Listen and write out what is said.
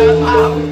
I'm